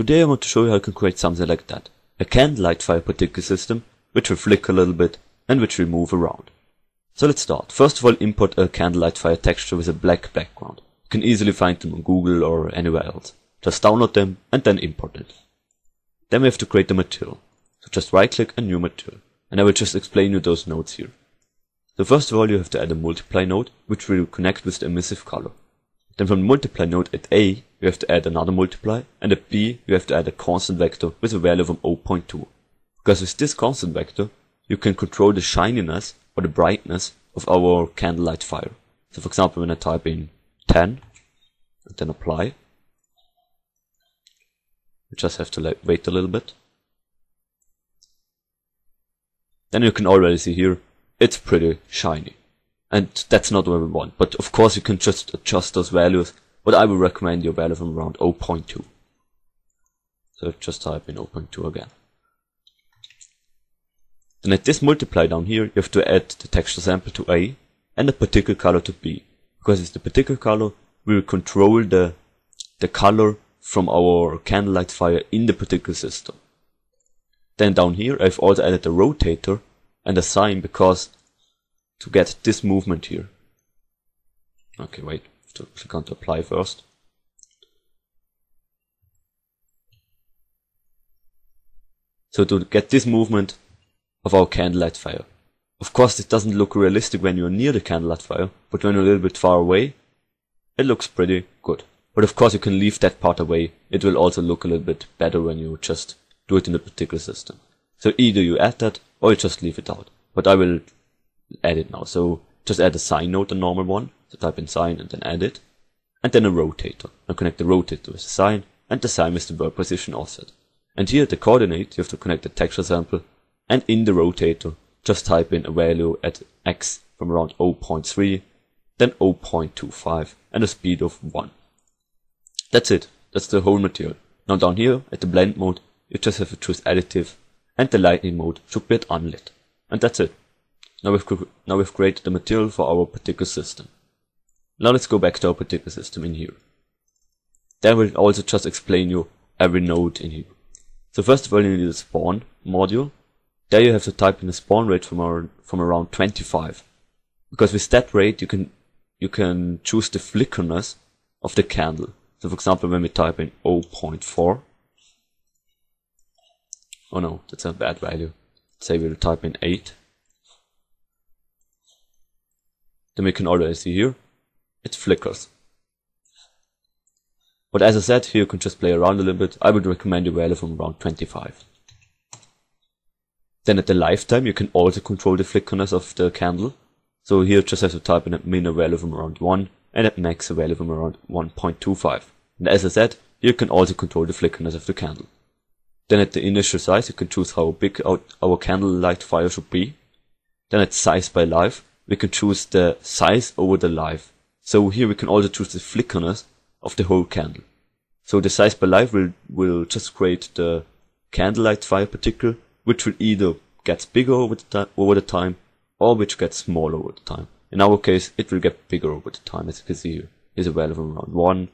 Today I want to show you how you can create something like that. A candlelight fire particle system, which will flicker a little bit and which will move around. So let's start. First of all import a candlelight fire texture with a black background. You can easily find them on Google or anywhere else. Just download them and then import it. Then we have to create the material. So just right click and new material. And I will just explain you those nodes here. So first of all you have to add a multiply node which will connect with the emissive color. Then from the multiply node at A, you have to add another multiply, and at B, you have to add a constant vector with a value of 0.2. Because with this constant vector, you can control the shininess or the brightness of our candlelight fire. So for example, when I type in 10, and then apply, we just have to wait a little bit. Then you can already see here, it's pretty shiny. And that's not what we want. But of course you can just adjust those values. But I would recommend your value from around 0.2. So just type in 0.2 again. And at this multiply down here, you have to add the texture sample to A and the particle color to B. Because it's the particle color, we will control the, the color from our candlelight fire in the particle system. Then down here, I've also added a rotator and a sign because to get this movement here. Okay, wait, to click on to apply first. So to get this movement of our candlelight fire. Of course it doesn't look realistic when you're near the candlelight fire, but when you're a little bit far away, it looks pretty good. But of course you can leave that part away, it will also look a little bit better when you just do it in a particular system. So either you add that, or you just leave it out. But I will add it now. So just add a sign node, a normal one. So type in sign and then add it. And then a rotator. Now connect the rotator with the sign and the sign with the world position offset. And here at the coordinate, you have to connect the texture sample. And in the rotator, just type in a value at x from around 0.3, then 0.25 and a speed of 1. That's it. That's the whole material. Now down here at the blend mode, you just have to choose additive and the lightning mode should be at unlit. And that's it. Now we've, now we've created the material for our particular system. Now let's go back to our particular system in here. Then we'll also just explain you every node in here. So first of all you need a spawn module. There you have to type in a spawn rate from, our, from around 25. Because with that rate you can you can choose the flickerness of the candle. So for example when we type in 0.4 Oh no, that's a bad value. Say we'll type in 8 then we can already see here, it flickers. But as I said, here you can just play around a little bit. I would recommend a value from around 25. Then at the lifetime, you can also control the flickerness of the candle. So here just have to type in a min value from around 1 and at max a value from around 1.25. And as I said, you can also control the flickerness of the candle. Then at the initial size, you can choose how big our, our candle light fire should be. Then at size by life, we can choose the size over the life. So here we can also choose the flickerness of the whole candle. So the size by life will, will just create the candlelight fire particle, which will either get bigger over the, over the time or which gets smaller over the time. In our case, it will get bigger over the time, as you can see here. Is a value around 1,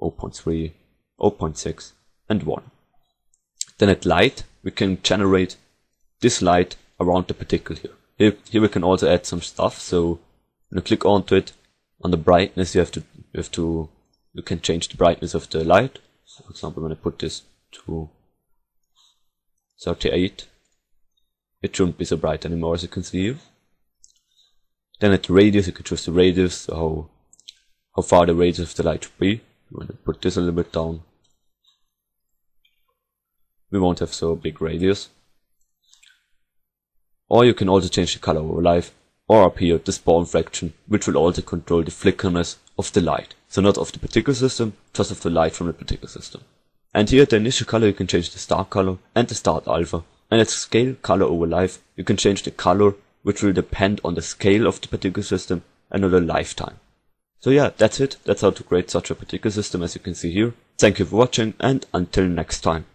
0.3, 0.6, and 1. Then at light, we can generate this light around the particle here. Here, here we can also add some stuff. So when you click onto it, on the brightness, you have to, you have to, you can change the brightness of the light. So for example, when I put this to 38, it shouldn't be so bright anymore as you can see. Then at the radius, you can choose the radius, so how, how far the radius of the light should be. When I put this a little bit down, we won't have so big radius. Or you can also change the color over life or up here the spawn fraction which will also control the flickerness of the light. So not of the particle system, just of the light from the particle system. And here at the initial color you can change the start color and the start alpha. And at scale color over life you can change the color which will depend on the scale of the particle system and on the lifetime. So yeah, that's it. That's how to create such a particle system as you can see here. Thank you for watching and until next time.